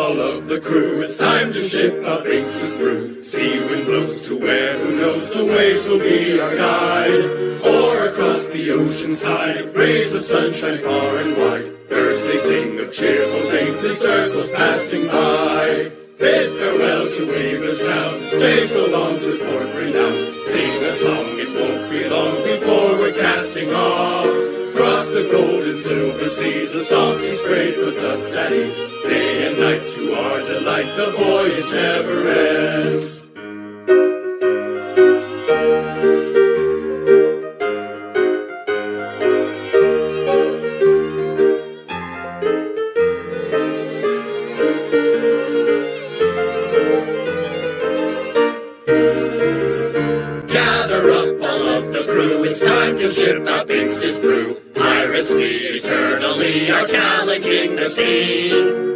all of the crew. It's time to ship up Binks's brew. Sea wind blows to where who knows the waves will be our guide. Or across the ocean's tide, rays of sunshine far and wide. Birds they sing of cheerful things in circles passing by. Bid farewell to Weaverstown, say so long to port Renown. Seas, a salty spray puts us at ease. Day and night to our delight, the voyage never ends. Gather up all of the crew, it's time to ship out Binks's brew. We eternally are challenging the sea.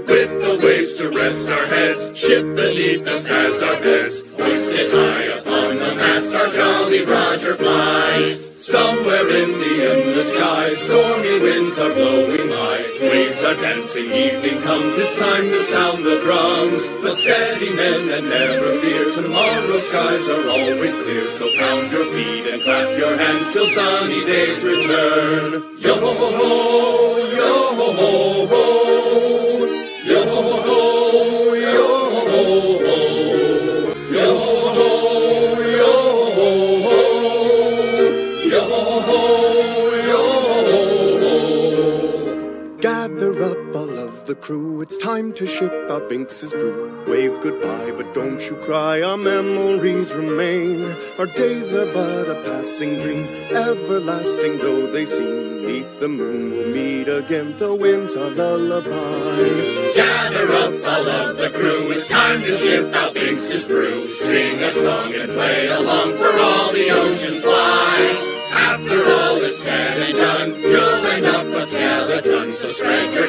With the waves to rest our heads, ship beneath us as our beds. Hoisted high upon the mast, our jolly Roger flies. Somewhere in the endless sky, stormy winds are blowing by. Waves are dancing, evening comes, it's time to sound the drums. But steady men and never fear, tomorrow's skies are always clear. So pound your feet and clap your hands till sunny days return. Yo ho ho ho, the crew, it's time to ship out Binks's brew. Wave goodbye, but don't you cry, our memories remain. Our days are but a passing dream, everlasting though they seem. Neath the moon we'll meet again, the winds our lullaby. Gather up all of the crew, it's time to ship out Binks's brew. Sing a song and play along for all the oceans wide. After all is said and done, you'll end up a skeleton. So spread your